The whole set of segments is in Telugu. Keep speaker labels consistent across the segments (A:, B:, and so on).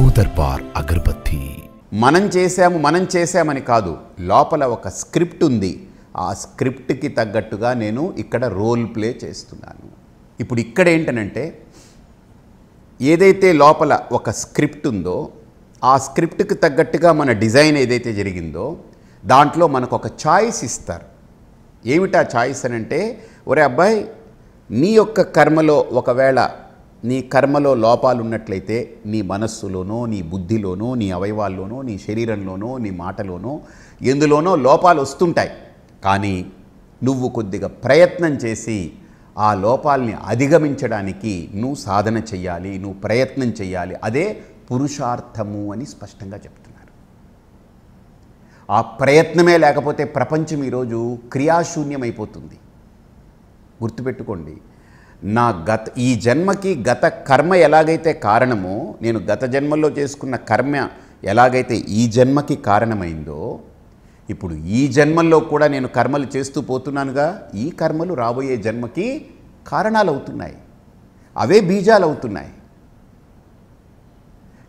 A: నవ్ దర్బార్ అగరబత్తి.
B: మనం చేశాము మనం చేశామని కాదు లోపల ఒక స్క్రిప్ట్ ఉంది. ఆ స్క్రిప్ట్కి తగ్గట్టుగా నేను ఇక్కడ రోల్ ప్లే చేస్తున్నాను. ఇప్పుడు ఇక్కడ ఏంటనంటే ఏదైతే లోపల ఒక స్క్రిప్ట్ ఉందో ఆ స్క్రిప్ట్కి తగ్గట్టుగా మన డిజైన్ ఏదైతే జరిగిందో దాంట్లో మనకు ఒక ఛాయిస్ ఇస్తారు. ఏమిటా చాయిస్ అని అంటే ఒరే అబ్బాయి నీ యొక్క కర్మలో ఒకవేళ నీ కర్మలో లోపాలు ఉన్నట్లయితే నీ మనస్సులోనో నీ బుద్ధిలోనో నీ అవయవాల్లోనో నీ శరీరంలోనో నీ మాటలోనో ఎందులోనో లోపాలు వస్తుంటాయి కానీ నువ్వు కొద్దిగా ప్రయత్నం చేసి ఆ లోపాల్ని అధిగమించడానికి నువ్వు సాధన చెయ్యాలి నువ్వు ప్రయత్నం చెయ్యాలి. అదే పురుషార్థము అని స్పష్టంగా చెప్తున్నారు. ఆ ప్రయత్నమే లేకపోతే ప్రపంచం ఈరోజు క్రియాశూన్యమైపోతుంది. గుర్తుపెట్టుకోండి నా గత ఈ జన్మకి గత కర్మ ఎలాగైతే కారణమో నేను గత జన్మలో చేసుకున్న కర్మ ఎలాగైతే ఈ జన్మకి కారణమైందో ఇప్పుడు ఈ జన్మల్లో కూడా నేను కర్మలు చేస్తూ పోతున్నానుగా ఈ కర్మలు రాబోయే జన్మకి కారణాలు అవుతున్నాయి అవే బీజాలు అవుతున్నాయి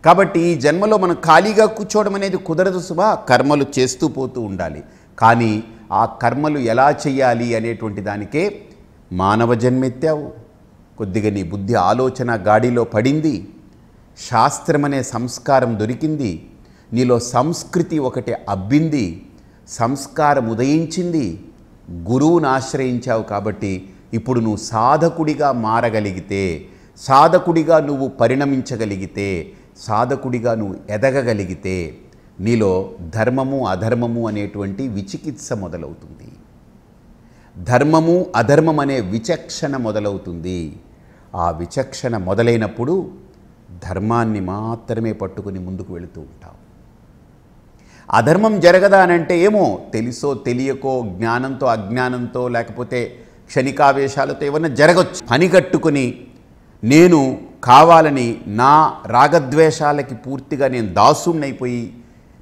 B: కాబట్టి ఈ జన్మలో మనం ఖాళీగా కూర్చోవడం అనేది కుదరదు సుమా కర్మలు చేస్తూ పోతూ ఉండాలి. కానీ ఆ కర్మలు ఎలా చేయాలి అనేటువంటి దానికే మానవ జన్మెత్తావు కొద్దిగా నీ బుద్ధి ఆలోచన గాడిలో పడింది. శాస్త్రం అనే సంస్కారం దొరికింది. నీలో సంస్కృతి ఒకటి అబ్బింది. సంస్కారం ఉదయించింది. గురువును ఆశ్రయించావు కాబట్టి ఇప్పుడు నువ్వు సాధకుడిగా మారగలిగితే సాధకుడిగా నువ్వు పరిణమించగలిగితే సాధకుడిగా నువ్వు ఎదగగలిగితే నీలో ధర్మము అధర్మము అనేటువంటి విచికిత్స మొదలవుతుంది. ధర్మము అధర్మం అనే విచక్షణ మొదలవుతుంది. ఆ విచక్షణ మొదలైనప్పుడు ధర్మాన్ని మాత్రమే పట్టుకుని ముందుకు వెళుతూ ఉంటాం అధర్మం జరగదా అని అంటే ఏమో తెలుసో తెలియకో జ్ఞానంతో అజ్ఞానంతో లేకపోతే క్షణికావేశాలతో ఏమన్నా జరగచ్చు. పనికట్టుకుని నేను కావాలని నా రాగద్వేషాలకి పూర్తిగా నేను దాసుణ్ణైపోయి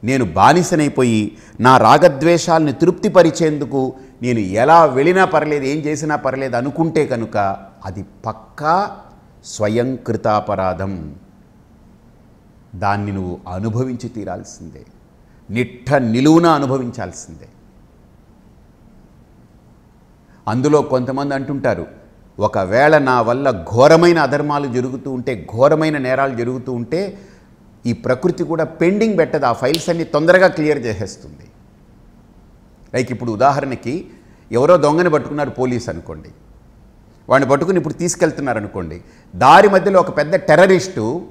B: నేను బానిసనైపోయి నా రాగద్వేషాలని తృప్తిపరిచేందుకు నేను ఎలా వెళ్ళినా పర్లేదు ఏం చేసినా పర్లేదు అనుకుంటే కనుక అది పక్కా స్వయంకృతాపరాధం. దాన్ని నువ్వు అనుభవించి తీరాల్సిందే. నిట్ట నిలువున అనుభవించాల్సిందే. అందులో కొంతమంది అంటుంటారు ఒకవేళ నా వల్ల ఘోరమైన అధర్మాలు జరుగుతూ ఉంటే ఘోరమైన నేరాలు జరుగుతూ ఉంటే ఈ ప్రకృతి కూడా పెండింగ్ పెట్టదు ఆ ఫైల్స్ అన్ని తొందరగా క్లియర్ చేసేస్తుంది. లైక్ ఇప్పుడు ఉదాహరణకి ఎవరో దొంగని పట్టుకున్నారు పోలీస్ అనుకోండి. వాడిని పట్టుకుని ఇప్పుడు తీసుకెళ్తున్నారు అనుకోండి దారి మధ్యలో ఒక పెద్ద టెర్రరిస్టు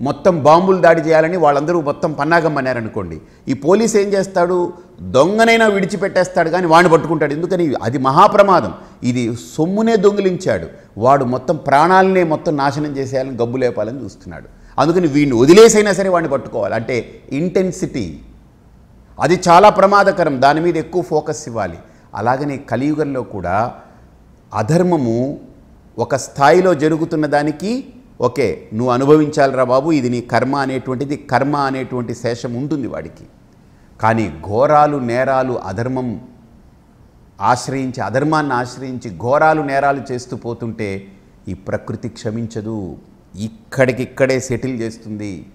B: మొత్తం బాంబులు దాడి చేయాలని వాళ్ళందరూ మొత్తం పన్నాగమ్మన్నారనుకోండి ఈ పోలీస్ ఏం చేస్తాడు? దొంగనైనా విడిచిపెట్టేస్తాడు కానీ వాడిని పట్టుకుంటాడు. ఎందుకని? అది మహాప్రమాదం. ఇది సొమ్మునే దొంగిలించాడు. వాడు మొత్తం ప్రాణాలనే మొత్తం నాశనం చేసేయాలని గబ్బు లేపాలని చూస్తున్నాడు. అందుకని వీడిని వదిలేసైనా సరే వాడిని పట్టుకోవాలి. అంటే ఇంటెన్సిటీ. అది చాలా ప్రమాదకరం. దాని మీద ఎక్కువ ఫోకస్ ఇవ్వాలి. అలాగనే కలియుగంలో కూడా అధర్మము ఒక స్థాయిలో జరుగుతున్న దానికి ఓకే నువ్వు అనుభవించాలిరా బాబు ఇది నీ కర్మ అనేటువంటిది కర్మ అనేటువంటి శేషం ఉంటుంది వాడికి. కానీ ఘోరాలు నేరాలు అధర్మం ఆశ్రయించి అధర్మాన్ని ఆశ్రయించి ఘోరాలు నేరాలు చేస్తూ పోతుంటే ఈ ప్రకృతి క్షమించదు. ఇక్కడికిక్కడే సెటిల్ చేస్తుంది.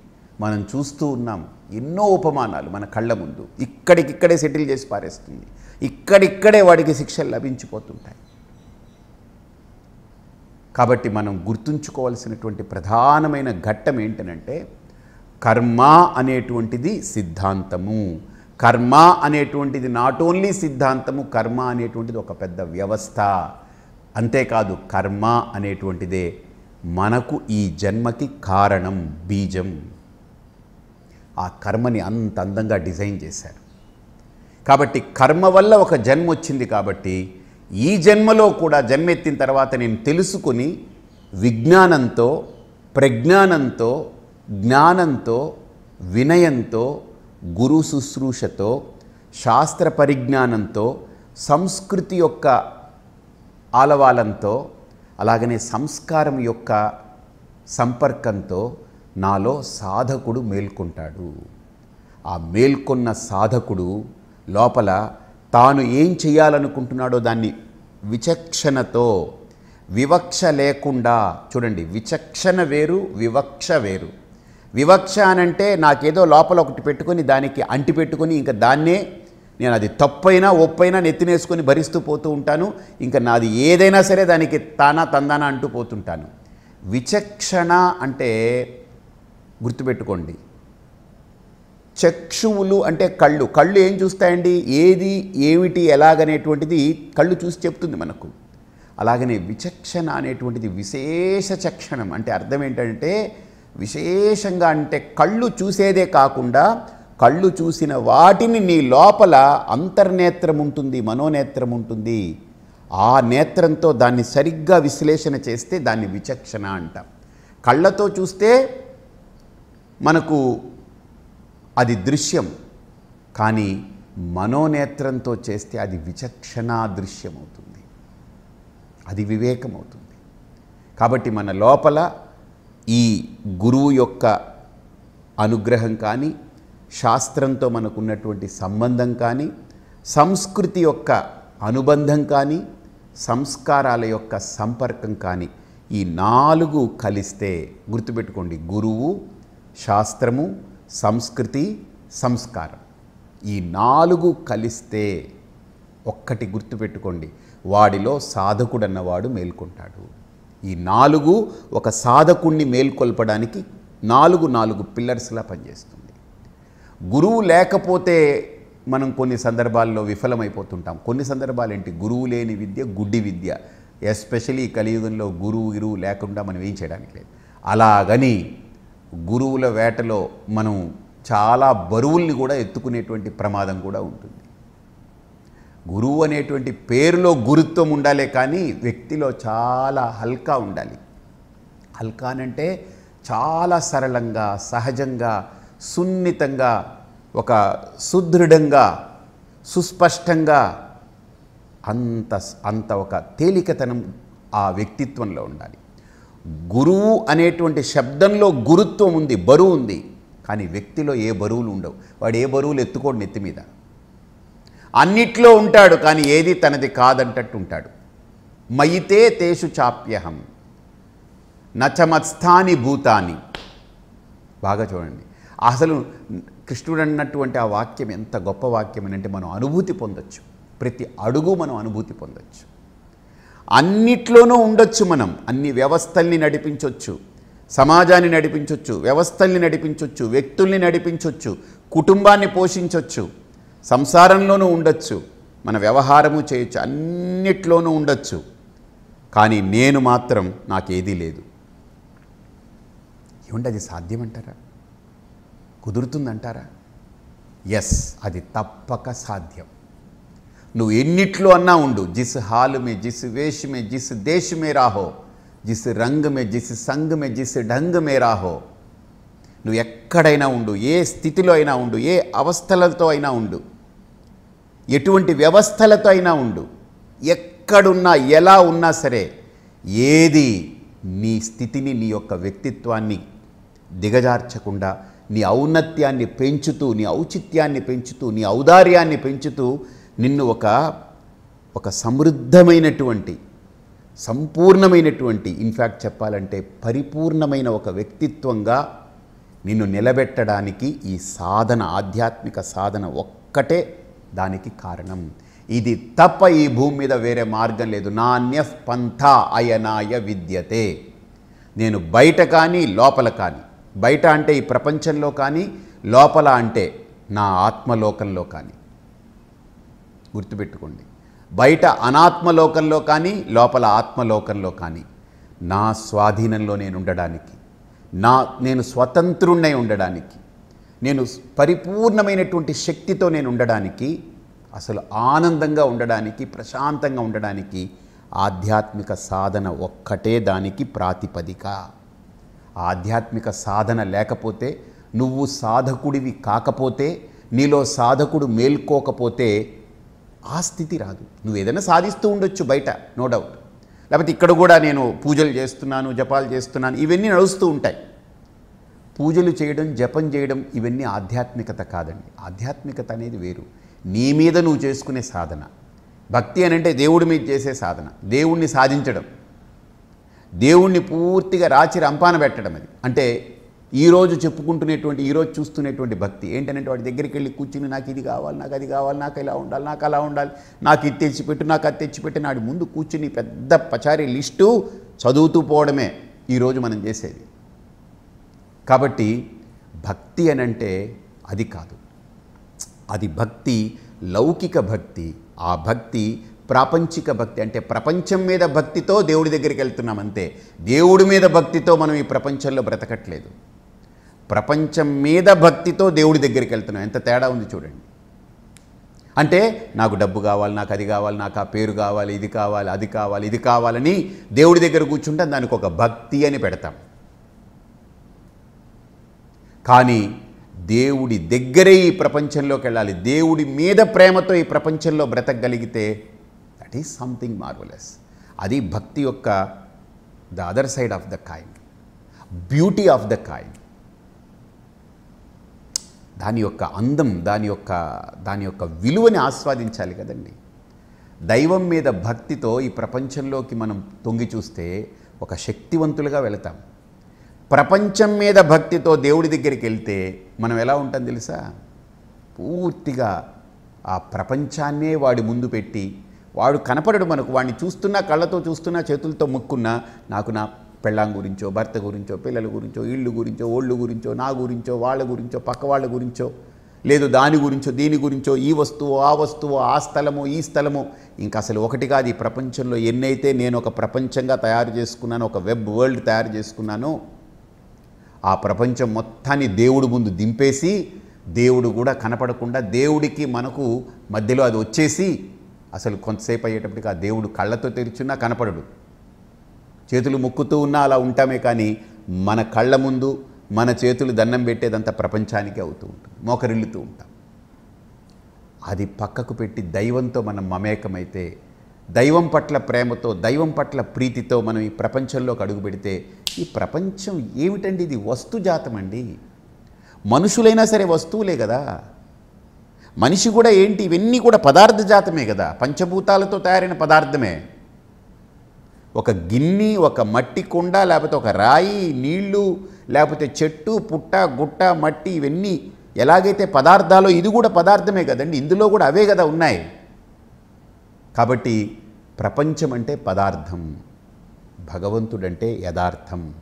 B: మనం చూస్తూ ఉన్నాం ఎన్నో ఉపమానాలు మన కళ్ళ ముందు. ఇక్కడికిక్కడే సెటిల్ చేసి పారేస్తుంది. ఇక్కడిక్కడే వాడికి శిక్షలు లభించిపోతుంటాయి. కాబట్టి మనం గుర్తుంచుకోవాల్సినటువంటి ప్రధానమైన ఘట్టం ఏంటనంటే కర్మ అనేటువంటిది సిద్ధాంతము. కర్మ అనేటువంటిది నాట్ ఓన్లీ సిద్ధాంతము కర్మ అనేటువంటిది ఒక పెద్ద వ్యవస్థ. అంతేకాదు కర్మ అనేటువంటిదే మనకు ఈ జన్మకి కారణం బీజం. ఆ కర్మని అంత అందంగా డిజైన్ చేశారు. కాబట్టి కర్మ వల్ల ఒక జన్మ వచ్చింది కాబట్టి ఈ జన్మలో కూడా జన్మెత్తిన తర్వాత నేను తెలుసుకుని విజ్ఞానంతో ప్రజ్ఞానంతో జ్ఞానంతో వినయంతో గురు శుశ్రూషతో శాస్త్ర పరిజ్ఞానంతో సంస్కృతి యొక్క ఆలవాలంతో అలాగనే సంస్కారం యొక్క సంపర్కంతో నాలో సాధకుడు మేల్కొంటాడు. ఆ మేల్కొన్న సాధకుడు లోపల తాను ఏం చేయాలనుకుంటున్నాడో దాన్ని విచక్షణతో వివక్ష లేకుండా చూడండి విచక్షణ వేరు వివక్ష వేరు. వివక్ష అనంటే నాకేదో లోపల ఒకటి పెట్టుకొని దానికి అంటి పెట్టుకొని ఇంకా దాన్నే నేను అది తప్పైనా ఒప్పైనా నెత్తినేసుకొని భరిస్తూ పోతూ ఉంటాను. ఇంకా నాది ఏదైనా సరే దానికి తానా తందానా అంటూ పోతుంటాను. విచక్షణ అంటే గుర్తుపెట్టుకోండి. చక్షువులు అంటే కళ్ళు. కళ్ళు ఏం చూస్తాయండి? ఏది ఏమిటి ఎలాగనేటువంటిది కళ్ళు చూసి చెప్తుంది మనకు. అలాగనే విచక్షణ అనేటువంటిది విశేష చక్షణం. అంటే అర్థం ఏంటంటే విశేషంగా అంటే కళ్ళు చూసేదే కాకుండా కళ్ళు చూసిన వాటిని నీ లోపల అంతర్నేత్రం ఉంటుంది మనోనేత్రం ఉంటుంది. ఆ నేత్రంతో దాన్ని సరిగ్గా విశ్లేషణ చేస్తే దాన్ని విచక్షణ అంటాం. కళ్ళతో చూస్తే మనకు అది దృశ్యం కానీ మనోనేత్రంతో చేస్తే అది విచక్షణా దృశ్యం అవుతుంది అది వివేకం అవుతుంది కాబట్టి మన లోపల ఈ గురువు యొక్క అనుగ్రహం కానీ శాస్త్రంతో మనకున్నటువంటి సంబంధం కానీ సంస్కృతి యొక్క అనుబంధం కానీ సంస్కారాల యొక్క సంపర్కం కానీ ఈ నాలుగు కలిస్తే గుర్తుపెట్టుకోండి. గురువు శాస్త్రము సంస్కృతి సంస్కారం. ఈ నాలుగు కలిస్తే ఒక్కటి గుర్తుపెట్టుకోండి వాడిలో సాధకుడు అన్నవాడు మేల్కొంటాడు. ఈ నాలుగు ఒక సాధకుణ్ణి మేల్కొల్పడానికి నాలుగు నాలుగు పిల్లర్స్లా పనిచేస్తుంది. గురువు లేకపోతే మనం కొన్ని సందర్భాల్లో విఫలమైపోతుంటాం. కొన్ని సందర్భాలు ఏంటి గురువు లేని విద్య గుడ్డి విద్య. ఎస్పెషలీ కలియుగంలో గురువు గిరువు లేకుండా మనం ఏం చేయడానికి లేదు. అలాగని గురువుల వేటలో మనం చాలా బరువుల్ని కూడా ఎత్తుకునేటువంటి ప్రమాదం కూడా ఉంటుంది. గురువు అనేటువంటి పేరులో గురుత్వం ఉండాలే కానీ వ్యక్తిలో చాలా హల్కా ఉండాలి. హల్కా అంటే చాలా సరళంగా సహజంగా సున్నితంగా ఒక సుదృఢంగా సుస్పష్టంగా అంత అంత ఒక తేలికతనం ఆ వ్యక్తిత్వంలో ఉండాలి. గురువు అనేటువంటి శబ్దంలో గురుత్వం ఉంది బరువు ఉంది. కానీ వ్యక్తిలో ఏ బరువులు ఉండవు. వాడు ఏ బరువులు ఎత్తుకోడు నెత్తి మీద. అన్నిట్లో ఉంటాడు కానీ ఏది తనది కాదంటట్టు ఉంటాడు. మయితే తేషు చాప్యహం. నచమత్స్థాని భూతాని. బాగా చూడండి. అసలు కృష్ణుడు అన్నటువంటి ఆ వాక్యం ఎంత గొప్ప వాక్యం అని అంటే మనం అనుభూతి పొందొచ్చు. ప్రతి అడుగు మనం అనుభూతి పొందొచ్చు. అన్నిట్లోనూ ఉండొచ్చు మనం. అన్ని వ్యవస్థల్ని నడిపించవచ్చు సమాజాన్ని నడిపించవచ్చు వ్యవస్థల్ని నడిపించవచ్చు వ్యక్తుల్ని నడిపించవచ్చు కుటుంబాన్ని పోషించవచ్చు సంసారంలోనూ ఉండొచ్చు. మన వ్యవహారము చేయొచ్చు. అన్నిట్లోనూ ఉండొచ్చు. కానీ నేను మాత్రం నాకేదీ లేదు. ఏమంటే అది సాధ్యమంటారా? కుదురుతుందంటారా? ఎస్ అది తప్పక సాధ్యం. నువ్వు ఎన్నిట్లో అన్నా ఉండు. జిస్ హాల్ మే జిస్ వేష్ మే జిస్ దేశ్ మే రాహో. జిస్ రంగ్ మే జిస్ సంగ్ మే జిస్ ఢంగ్ మే రాహో. నువ్వు ఎక్కడైనా ఉండు ఏ స్థితిలో అయినా ఉండు ఏ అవస్థలతో అయినా ఉండు. ఎటువంటి వ్యవస్థలతో అయినా ఉండు. ఎక్కడున్నా ఎలా ఉన్నా సరే ఏది నీ స్థితిని నీ యొక్క వ్యక్తిత్వాన్ని దిగజార్చకుండా నీ ఔన్నత్యాన్ని పెంచుతూ నీ ఔచిత్యాన్ని పెంచుతూ నీ ఔదార్యాన్ని పెంచుతూ నిన్ను ఒక ఒక సమృద్ధమైనటువంటి సంపూర్ణమైనటువంటి ఇన్ఫ్యాక్ట్ చెప్పాలంటే పరిపూర్ణమైన ఒక వ్యక్తిత్వంగా నిన్ను నిలబెట్టడానికి ఈ సాధన ఆధ్యాత్మిక సాధన ఒక్కటే దానికి కారణం. ఇది తప్ప ఈ భూమి మీద వేరే మార్గం లేదు. నాణ్య పంథ అయనాయ విద్యతే. నేను బయట కానీ లోపల కానీ బయట అంటే ఈ ప్రపంచంలో కానీ లోపల అంటే నా ఆత్మలోకంలో కానీ గుర్తుపెట్టుకోండి. బయట అనాత్మలోకంలో కానీ లోపల ఆత్మలోకంలో కానీ నా స్వాధీనంలో నేను ఉండడానికి నా నేను స్వతంత్రుణ్ణై ఉండడానికి నేను పరిపూర్ణమైనటువంటి శక్తితో నేను ఉండడానికి అసలు ఆనందంగా ఉండడానికి ప్రశాంతంగా ఉండడానికి ఆధ్యాత్మిక సాధన ఒక్కటే దానికి ప్రాతిపదిక. ఆధ్యాత్మిక సాధన లేకపోతే నువ్వు సాధకుడివి కాకపోతే నీలో సాధకుడు మేల్కోకపోతే ఆ స్థితి రాదు. నువ్వు ఏదైనా సాధిస్తూ ఉండొచ్చు బయట నో డౌట్ లేకపోతే ఇక్కడ కూడా నేను పూజలు చేస్తున్నాను జపాలు చేస్తున్నాను ఇవన్నీ నడుస్తూ ఉంటాయి. పూజలు చేయడం జపం చేయడం ఇవన్నీ ఆధ్యాత్మికత కాదండి. ఆధ్యాత్మికత అనేది వేరు. నీ మీద నువ్వు చేసుకునే సాధన. భక్తి అని అంటే దేవుడి మీద చేసే సాధన. దేవుణ్ణి సాధించడం. దేవుణ్ణి పూర్తిగా రాచి రంపాన పెట్టడం అది. అంటే ఈరోజు చెప్పుకుంటున్నటువంటి ఈరోజు చూస్తున్నటువంటి భక్తి. ఏంటంటే వాడి దగ్గరికి వెళ్ళి కూర్చుని నాకు ఇది కావాలి నాకు అది కావాలి నాకు ఇలా ఉండాలి నాకు అలా ఉండాలి నాకు ఇది తెచ్చిపెట్టు నాకు అది తెచ్చిపెట్టి నాడు ముందు కూర్చుని పెద్ద పచారీ లిస్టు చదువుతూ పోవడమే ఈరోజు మనం చేసేది. కాబట్టి భక్తి అని అంటే అది కాదు. అది భక్తి లౌకిక భక్తి. ఆ భక్తి ప్రాపంచిక భక్తి. అంటే ప్రపంచం మీద భక్తితో దేవుడి దగ్గరికి వెళ్తున్నాం అంతే. దేవుడి మీద భక్తితో మనం ఈ ప్రపంచంలో బ్రతకట్లేదు. ప్రపంచం మీద భక్తితో దేవుడి దగ్గరికి వెళ్తున్నాం ఎంత తేడా ఉంది చూడండి. అంటే నాకు డబ్బు కావాలి నాకు అది కావాలి నాకు ఆ పేరు కావాలి ఇది కావాలి అది కావాలి ఇది కావాలని దేవుడి దగ్గర కూర్చుంటే దానికి ఒక భక్తి అని పెడతాం. కానీ దేవుడి దగ్గరే ఈ ప్రపంచంలోకి వెళ్ళాలి. దేవుడి మీద ప్రేమతో ఈ ప్రపంచంలో బ్రతకగలిగితే దట్ ఈస్ సంథింగ్ మార్వలెస్ అది భక్తి యొక్క the other side of the coin beauty of the coin దాని యొక్క అందం దాని యొక్క దాని యొక్క విలువని ఆస్వాదించాలి కదండి. దైవం మీద భక్తితో ఈ ప్రపంచంలోకి మనం తొంగి చూస్తే ఒక శక్తివంతులుగా వెళతాం. ప్రపంచం మీద భక్తితో దేవుడి దగ్గరికి వెళ్తే మనం ఎలా ఉంటాం తెలుసా? పూర్తిగా ఆ ప్రపంచాన్నే వాడి ముందు పెట్టి వాడు కనపడడు మనకు వాడిని చూస్తున్నా కళ్ళతో చూస్తున్నా చేతులతో ముక్కున్నా నాకు నా పెళ్ళాం గురించో భర్త గురించో పిల్లల గురించో ఇళ్ళు గురించో ఓళ్ళు గురించో నా గురించో వాళ్ళ గురించో పక్క వాళ్ళ గురించో లేదు దాని గురించో దీని గురించో ఈ వస్తువు ఆ వస్తువు ఆ స్థలము ఈ స్థలము ఇంకా అసలు ఒకటి కాదు ఈ ప్రపంచంలో ఎన్నైతే నేను ఒక ప్రపంచంగా తయారు చేసుకున్నాను ఒక వెబ్ వరల్డ్ తయారు చేసుకున్నానో ఆ ప్రపంచం మొత్తాన్ని దేవుడు ముందు దింపేసి దేవుడు కూడా కనపడకుండా దేవుడికి మనకు మధ్యలో అది వచ్చేసి అసలు కొంతసేపు అయ్యేటప్పటికి ఆ దేవుడు కళ్ళతో తెరిచున్నా కనపడడు. చేతులు ముక్కుతూ ఉన్నా అలా ఉంటామే కానీ మన కళ్ళ ముందు మన చేతులు దండం పెట్టేదంతా ప్రపంచానికి అవుతూ ఉంటుంది మోకరిల్లుతూ ఉంటాం. అది పక్కకు పెట్టి దైవంతో మనం మమేకమైతే దైవం పట్ల ప్రేమతో దైవం పట్ల ప్రీతితో మనం ఈ ప్రపంచంలోకి అడుగు పెడితే ఈ ప్రపంచం ఏమిటండి ఇది? వస్తుజాతం అండి. మనుషులైనా సరే వస్తువులే కదా. మనిషి కూడా ఏంటి? ఇవన్నీ కూడా పదార్థ జాతమే కదా. పంచభూతాలతో తయారైన పదార్థమే. ఒక గిన్ని ఒక మట్టి కుండ లేకపోతే ఒక రాయి నీళ్ళు లేకపోతే చెట్టు పుట్ట గుట్ట మట్టి ఇవన్నీ ఎలాగైతే పదార్థాలో ఇది కూడా పదార్థమే కదండి ఇందులో కూడా అవే కదా ఉన్నాయి. కాబట్టి ప్రపంచం అంటే పదార్థం భగవంతుడంటే యథార్థం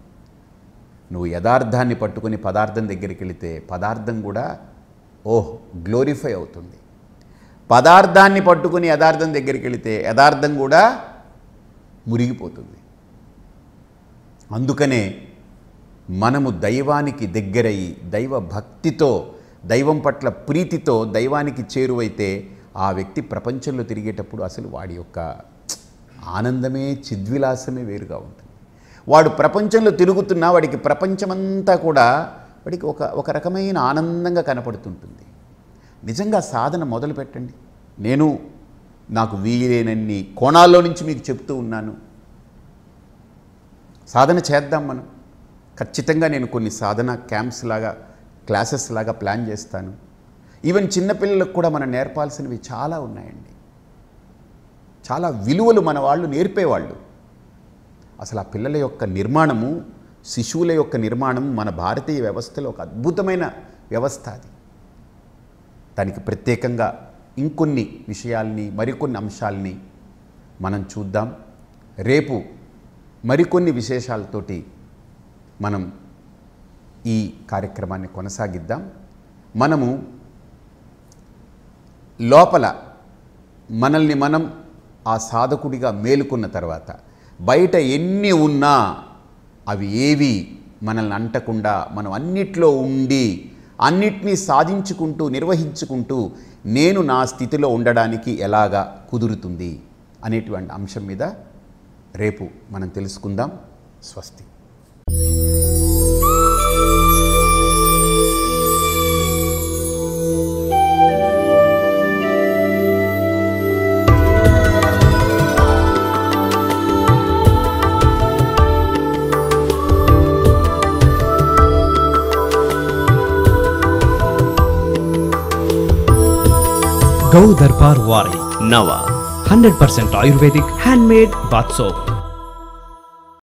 B: నువ్వు యథార్థాన్ని పట్టుకుని పదార్థం దగ్గరికి వెళితే పదార్థం కూడా ఓహ్ గ్లోరిఫై అవుతుంది. పదార్థాన్ని పట్టుకుని యథార్థం దగ్గరికి వెళితే యథార్థం కూడా మురిగిపోతుంది. అందుకనే మనము దైవానికి దగ్గరయ్యి దైవ భక్తితో దైవం పట్ల ప్రీతితో దైవానికి చేరువైతే ఆ వ్యక్తి ప్రపంచంలో తిరిగేటప్పుడు అసలు వాడి యొక్క ఆనందమే చిద్విలాసమే వేరుగా ఉంటుంది. వాడు ప్రపంచంలో తిరుగుతున్నా వాడికి ప్రపంచమంతా కూడా వాడికి ఒక ఒక రకమైన ఆనందంగా కనపడుతుంటుంది. నిజంగా సాధన మొదలు పెట్టండి నేను నాకు వీలైనన్ని కోణాల్లో నుంచి మీకు చెప్తూ ఉన్నాను. సాధన చేద్దాం మనం. ఖచ్చితంగా నేను కొన్ని సాధన క్యాంప్స్ లాగా క్లాసెస్ లాగా ప్లాన్ చేస్తాను. ఈవెన్ చిన్నపిల్లలకు కూడా మనం నేర్పాల్సినవి చాలా ఉన్నాయండి. చాలా విలువలు మన వాళ్ళు నేర్పేవాళ్ళు. అసలు ఆ పిల్లల యొక్క నిర్మాణము శిశువుల యొక్క నిర్మాణం మన భారతీయ వ్యవస్థలో ఒక అద్భుతమైన వ్యవస్థ అది. దానికి ప్రత్యేకంగా ఇంకొన్ని విషయాల్ని మరికొన్ని అంశాలని మనం చూద్దాం. రేపు మరికొన్ని విశేషాలతోటి మనం ఈ కార్యక్రమాన్ని కొనసాగిద్దాం. మనము లోపల మనల్ని మనం ఆ సాధకుడిగా మేలుకున్న తర్వాత బయట ఎన్ని ఉన్నా అవి ఏవి మనల్ని అంటకుండా మనం అన్నిట్లో ఉండి అన్నిటినీ సాధించుకుంటూ నిర్వహించుకుంటూ నేను నా స్థితిలో ఉండడానికి ఎలాగా కుదురుతుంది అనేటువంటి అంశం మీద రేపు మనం తెలుసుకుందాం. స్వస్తి.
C: गौ दरबार वारी
D: नवा
C: 100% आयुर्वेदिक हैंडमेड बाथ सोप